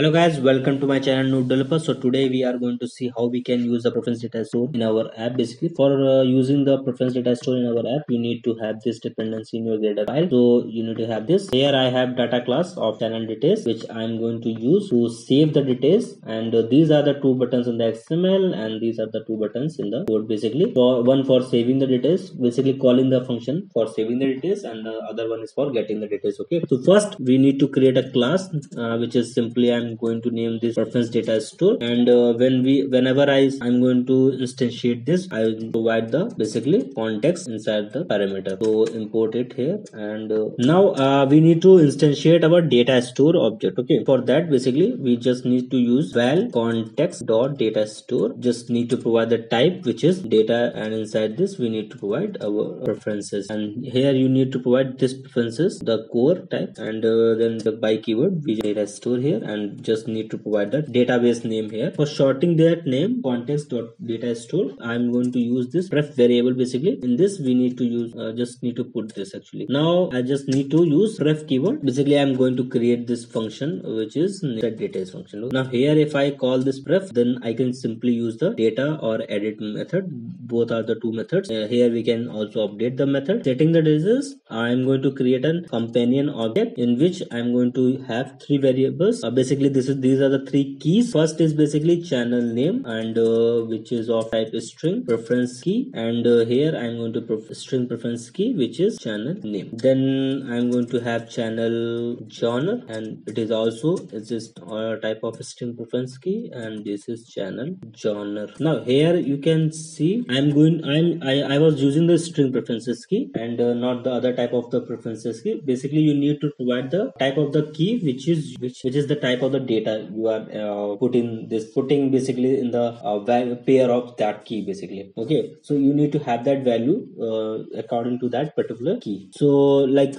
Hello guys, welcome to my channel Node Developer. So today we are going to see how we can use the preference data store in our app. Basically, for uh, using the preference data store in our app, you need to have this dependency in your Gradle file. So you need to have this. Here I have data class of channel details, which I'm going to use to save the details. And uh, these are the two buttons in the XML, and these are the two buttons in the code. Basically, for one for saving the details, basically calling the function for saving the details, and the other one is for getting the details. Okay. So first we need to create a class, uh, which is simply I'm going to name this reference data store. And uh, when we whenever I I'm going to instantiate this I will provide the basically context inside the parameter. So import it here. And uh, now uh, we need to instantiate our data store object okay? For that basically we just need to use val context dot data store. Just need to provide the type which is data and inside this we need to provide our preferences. And here you need to provide this preferences the core type and uh, then the by keyword we data store here and just need to provide the database name here. For sorting that name context dot data store i'm going to use this ref variable basically. In this we need to use uh, just need to put this actually. Now i just need to use ref keyword. Basically i'm going to create this function which is set details function now here if i call this ref then i can simply use the data or edit method. Both are the two methods. Uh, here we can also update the method. Setting the details i'm going to create a companion object in which i'm going to have three variables. Uh, basically this is these are the three keys. First is basically channel name and uh, which is of type string preference key. And uh, here i'm going to pref string preference key which is channel name. Then i'm going to have channel genre and it is also it's just a type of string preference key and this is channel genre. Now here you can see i'm going i'm i, I was using the string preferences key and uh, not the other type of the preferences key. Basically you need to provide the type of the key which is which which is the type of the data you are uh, putting this putting basically in the uh, pair of that key basically. Okay. So you need to have that value uh, according to that particular key. So like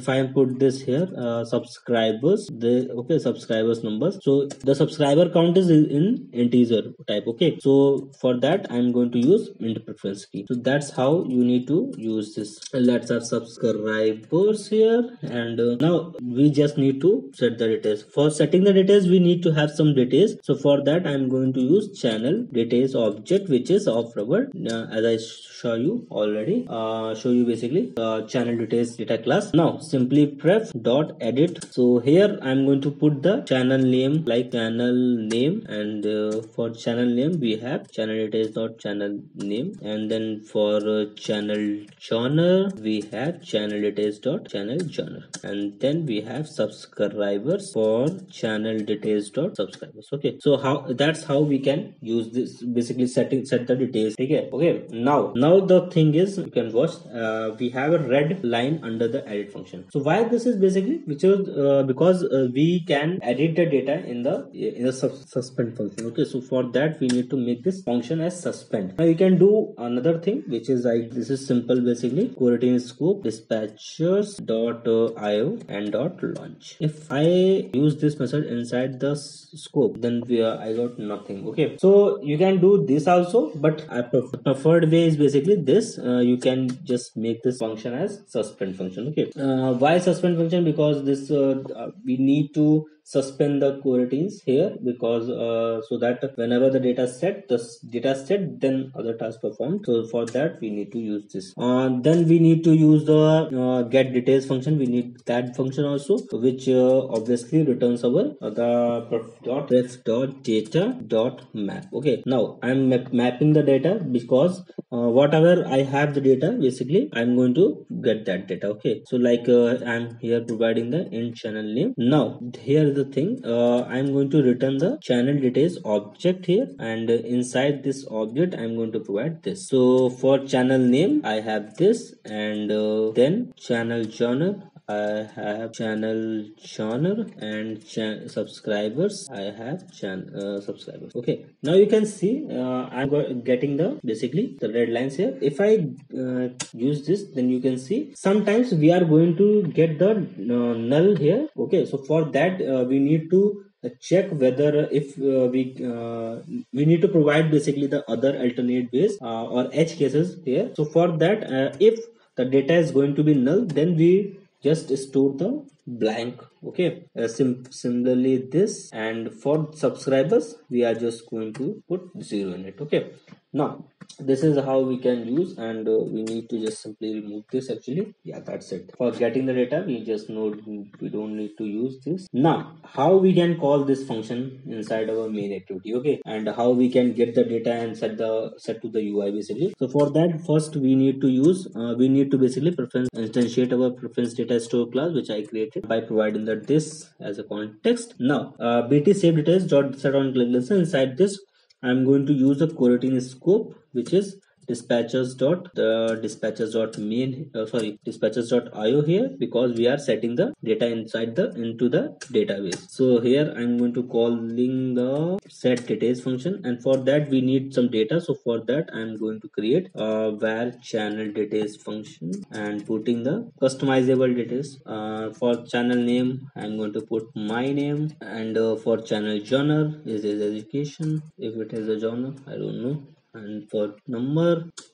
if i put this here subscribers the okay subscribers numbers. So the subscriber count is in integer type. Okay. So for that i'm going to use int preference key. So that's how you need to use this. Let's have subscribers here. And uh, now we just need to set the details. For setting the details we need to have some details. So for that i'm going to use channel details object which is of our uh, as i show you already uh, show you basically uh, channel details data class. Now simply pref dot edit. So here i'm going to put the channel name like channel name and uh, for channel name we have channel details dot channel name. And then for uh, channel genre we have channel details dot channel genre and then we have subscribers for channel details dot subscribers. Okay. So how that's how we can use this basically setting set the details. Okay. Okay. Now now the thing is you can watch uh, we have a red line under the edit function. So why this is basically which is uh, because uh, we can edit the data in the in the suspend function. Okay. So for that we need to make this function as suspend. Now you can do another thing which is like this is simple basically coroutine scope dispatchers dot io and dot launch. If i use this method inside the scope then we are, i got nothing okay? So you can do this also but I prefer, preferred way is basically this uh, you can just make this function as suspend function okay? Uh, why suspend function? Because this uh, uh we need to suspend the coroutines here because uh, so that whenever the data set the data set then other tasks performed so for that we need to use this. Uh, then we need to use the uh, get details function. We need that function also which uh, obviously returns our uh, the dot ref dot data dot map. Okay now i'm mapping the data because uh, whatever i have the data basically i'm going to get that data. Okay so like i'm here providing the end channel name. Now here the thing. Uh, i'm going to return the channel details object here and inside this object i'm going to provide this. So for channel name i have this and uh, then channel genre I have channel genre and cha subscribers. I have channel uh, subscribers. Okay, now you can see uh, I'm getting the basically the red lines here. If I uh, use this, then you can see sometimes we are going to get the uh, null here. Okay, so for that uh, we need to check whether if uh, we uh, we need to provide basically the other alternate base uh, or edge cases here so for that if the data is going to be null then we just store the blank okay uh, sim similarly this and for subscribers we are just going to put zero in it. Okay now this is how we can use and uh, we need to just simply remove this actually. Yeah that's it. For getting the data we just know we don't need to use this. Now how we can call this function inside our main activity? Okay and how we can get the data and set the set to the ui basically. So for that first we need to use uh, we need to basically preference instantiate our preference data store class which i created by providing that this as a context. Now uh, bt save details dot set on inside this I'm going to use the coroutine scope which is dispatchers dot the dispatchers dot main uh, sorry dispatchers dot io here because we are setting the data inside the into the database. So here i'm going to calling the set details function and for that we need some data. So for that i'm going to create a var channel details function and putting the customizable details. Uh, for channel name i'm going to put my name and uh, for channel genre is is education. If it is a genre i don't know and for number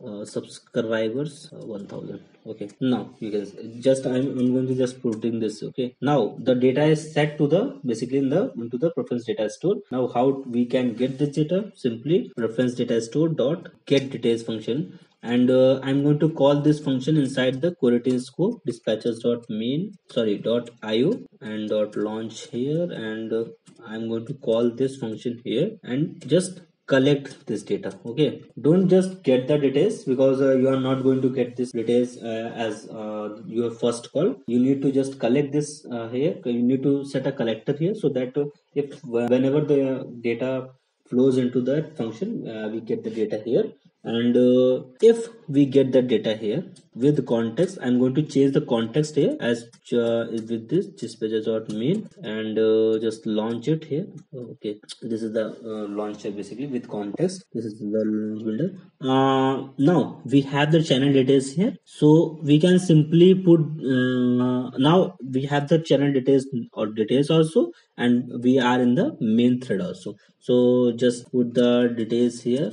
uh, subscribers uh, 1000 okay now you can just I'm, I'm going to just put in this okay? Now the data is set to the basically in the into the preference data store. Now how we can get this data? Simply preference data store dot get details function. And uh, I'm going to call this function inside the coroutine scope dispatchers dot main sorry dot io and dot launch here. And uh, I'm going to call this function here. And just collect this data okay? Don't just get the details because uh, you are not going to get this details uh, as uh, your first call. You need to just collect this uh, here. You need to set a collector here so that uh, if whenever the data flows into that function uh, we get the data here and uh, if we get the data here with context i'm going to change the context here as uh, with this dispatcher.main and uh, just launch it here. Okay. This is the uh, launcher basically with context. This is the builder. Uh, now we have the channel details here. So we can simply put uh, now we have the channel details or details also and we are in the main thread also. So just put the details here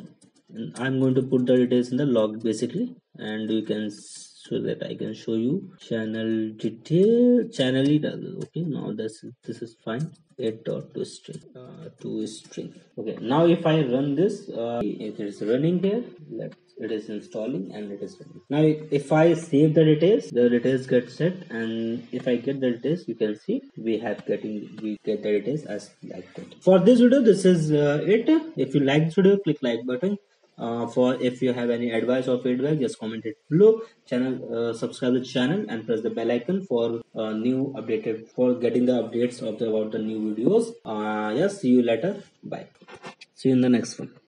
I'm going to put the details in the log basically. And you can so that I can show you channel detail channel okay now this this is fine. 8 dot to string uh, to string. Okay now if I run this uh, it is running here. Let it is installing and it is running. Now if I save the details the details get set. And if I get the details you can see we have getting we get the details as like that. For this video this is uh, it. If you like this video click like button uh, for if you have any advice or feedback just comment it below. Channel uh, subscribe the channel and press the bell icon for uh, new updated for getting the updates of the about the new videos. Uh yes see you later. Bye. See you in the next one